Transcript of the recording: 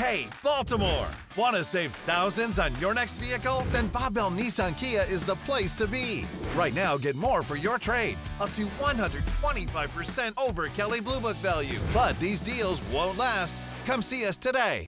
Hey, Baltimore! Want to save thousands on your next vehicle? Then Bob Bell Nissan Kia is the place to be. Right now, get more for your trade, up to 125% over Kelley Blue Book value. But these deals won't last. Come see us today.